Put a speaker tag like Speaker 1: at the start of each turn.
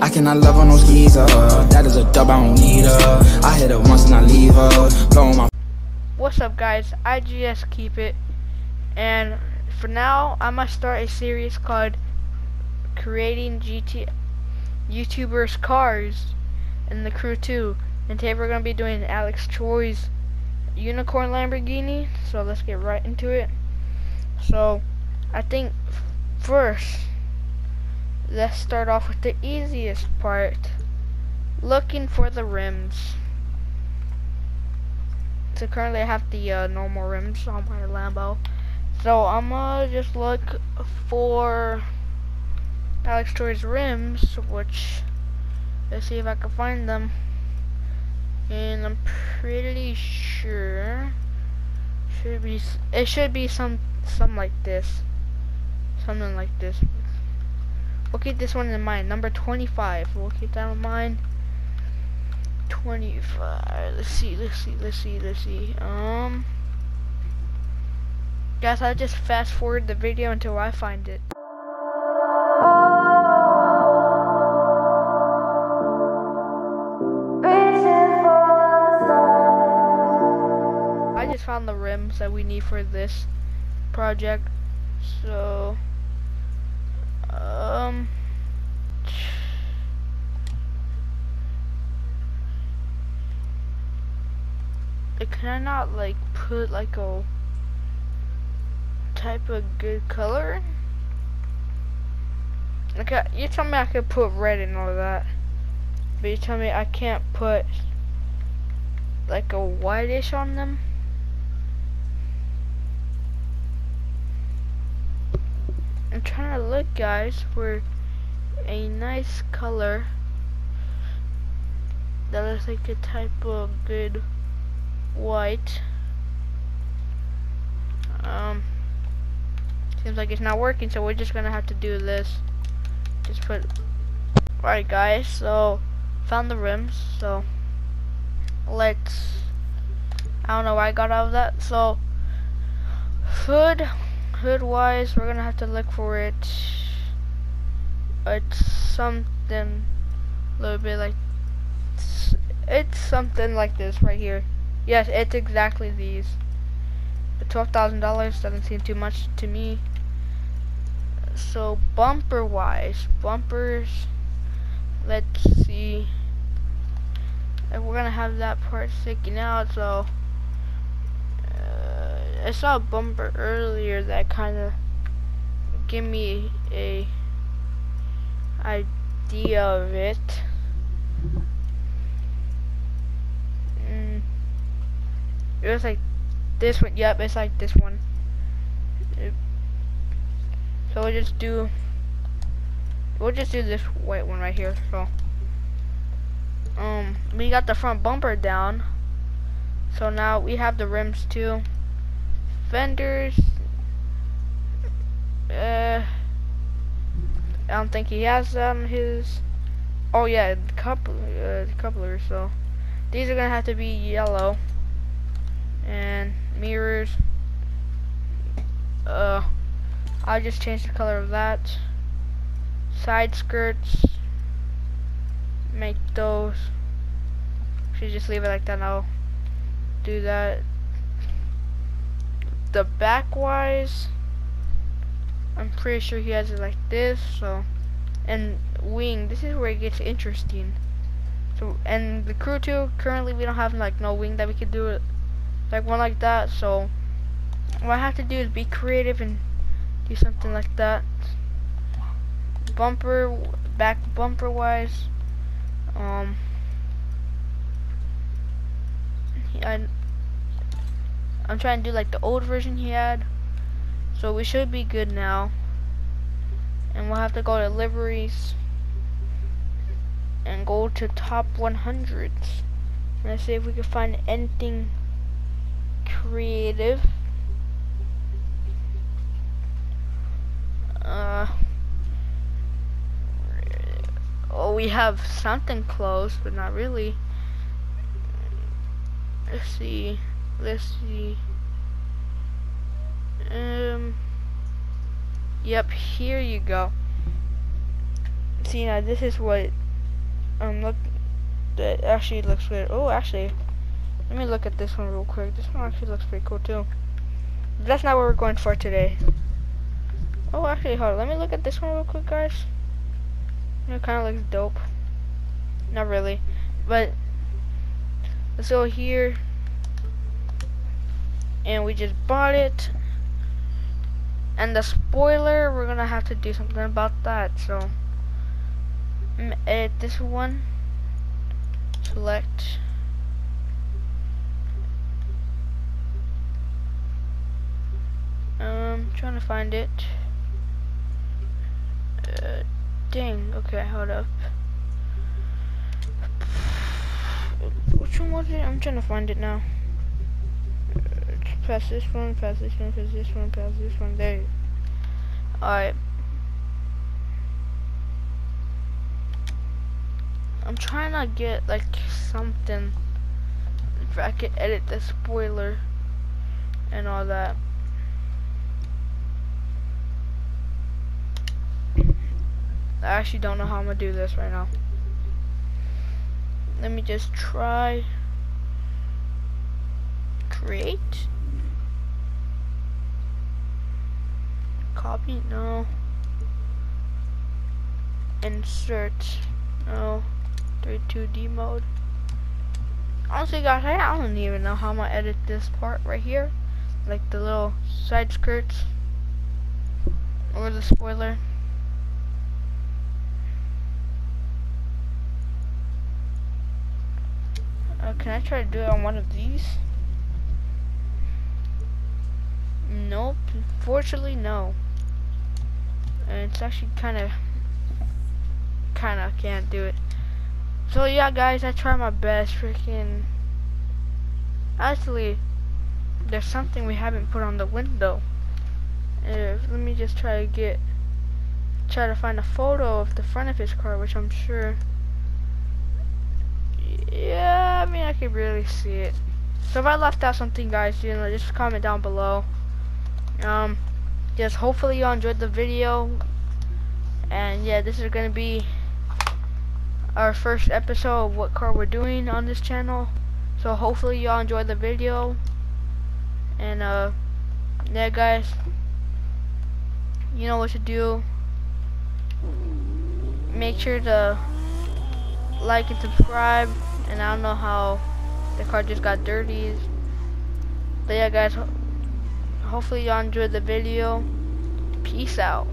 Speaker 1: I cannot love on no skeezer. That is a dub, I don't need her. I hit her once and I leave her. Blowing my
Speaker 2: What's up guys, IGS Keep It, and for now, I must start a series called Creating GT YouTubers Cars and the Crew 2. And today we're going to be doing Alex Choi's Unicorn Lamborghini, so let's get right into it. So, I think first, let's start off with the easiest part, looking for the rims. So currently I have the uh, normal rims on my Lambo. So I'm gonna just look for Alex Choi's rims, which let's see if I can find them. And I'm pretty sure should be it should be some something like this, something like this. We'll keep this one in mind. Number 25. We'll keep that in mind. 25. Let's see, let's see, let's see, let's see. Um, guys, I'll just fast forward the video until I find it. I just found the rims that we need for this project. So, um, can I not like put like a type of good color? Okay, you tell me I could put red and all that, but you tell me I can't put like a whitish on them. I'm trying to look, guys, for a nice color that looks like a type of good white. Um, seems like it's not working, so we're just gonna have to do this. Just put. Alright, guys. So found the rims. So let's. I don't know why I got out of that. So hood, hood wise, we're gonna have to look for it. It's something a little bit like. It's something like this right here. Yes, it's exactly these. The $12,000 doesn't seem too much to me. So bumper wise, bumpers, let's see. And we're gonna have that part sticking out, so I saw a bumper earlier that kind of gave me a idea of it. It was like this one. Yep, it's like this one. It, so we'll just do. We'll just do this white one right here. So, um, we got the front bumper down. So now we have the rims too. Fenders. Uh, I don't think he has on his. Oh yeah, couple, uh, couplers. So these are gonna have to be yellow and mirrors uh I'll just change the color of that side skirts make those should just leave it like that I'll do that the back wise I'm pretty sure he has it like this so and wing. This is where it gets interesting. So and the Crew 2 currently we don't have like no wing that we could do it like one like that so what I have to do is be creative and do something like that. Bumper back bumper wise um I, I'm trying to do like the old version he had so we should be good now and we'll have to go to liveries and go to top 100s let's see if we can find anything creative. Uh, oh, we have something close, but not really. Let's see. Let's see. Um. Yep, here you go. See now, this is what um look that actually looks good. Oh, actually, let me look at this one real quick. This one actually looks pretty cool too. But that's not what we're going for today. Oh, actually, hold on. Let me look at this one real quick, guys. It kind of looks dope. Not really, but let's go here. And we just bought it. And the spoiler, we're gonna have to do something about that. So, edit this one. Select. Um, trying to find it. Uh, dang. Okay, hold up. Which one was it? I'm trying to find it now. Pass this one, pass this one, pass this one, pass this one. There. Alright. I'm trying to get like something if I could edit the spoiler and all that. I actually don't know how I'm gonna do this right now. Let me just try create? Copy? No. Insert? No. 32D mode. Honestly guys I don't even know how I'm gonna edit this part right here. Like the little side skirts. Or the spoiler. Uh, can I try to do it on one of these nope. Unfortunately no. And it's actually kind of kind of can't do it. So yeah guys I try my best freaking actually there's something we haven't put on the window. Uh, let me just try to get try to find a photo of the front of his car which I'm sure yeah I mean I can really see it. So if I left out something guys you know just comment down below um just hopefully you all enjoyed the video. And yeah this is gonna be our first episode of what car we're doing on this channel. So hopefully y'all enjoyed the video. And uh yeah guys. You know what to do. Make sure to like and subscribe. And I don't know how the car just got dirty. But yeah guys hopefully y'all enjoyed the video. Peace out.